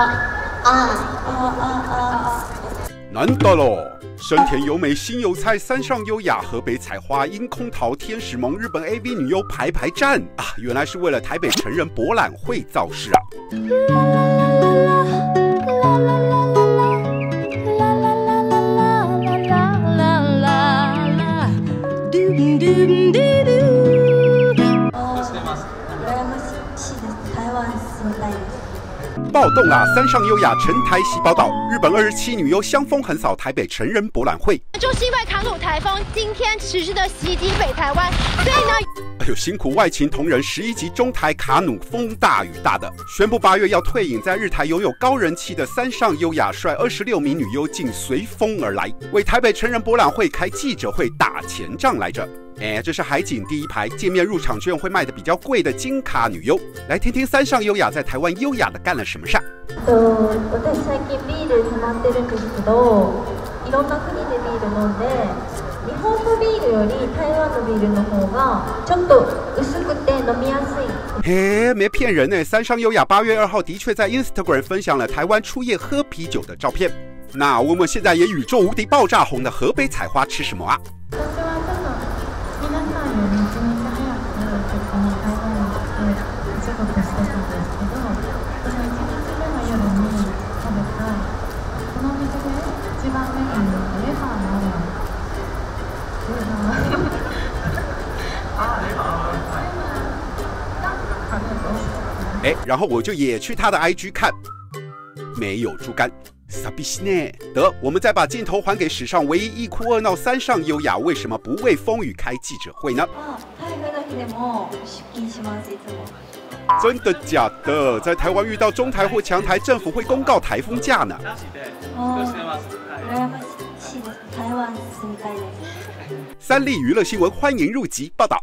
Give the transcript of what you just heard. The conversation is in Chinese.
啊啊啊啊啊！难得喽！生田由美、新油菜、三上优雅、河北采花、樱空桃、天使萌、日本 AV 女优排排站啊！原来是为了台北成人博览会造势啊！暴动啊！三上优雅成台喜报道，日本二十七女优香风横扫台北成人博览会。就是因为卡努台风今天持续的袭击北台湾，所以呢，哎呦，辛苦外勤同仁十一级中台卡努风大雨大的，宣布八月要退隐，在日台拥有高人气的三上优雅率二十六名女优竟随风而来，为台北成人博览会开记者会打前仗来着。哎，这是海景第一排，见面入场券会卖的比较贵的金卡女优。来听听三上优雅在台湾优雅的干了什么事。呃，私最近嘿没骗人呢三商优雅八月二号的确在 instagram 分享了台湾初夜喝啤酒的照片那问问现在也宇宙无敌爆炸红的河北采花吃什么啊哎，然后我就也去他的 IG 看，没有猪肝，傻逼西呢？得，我们再把镜头还给史上唯一一哭二闹三上优雅，为什么不为风雨开记者会呢？真的假的？在台湾遇到中台或强台，政府会公告台风假呢？三立娱乐新闻欢迎入籍报道。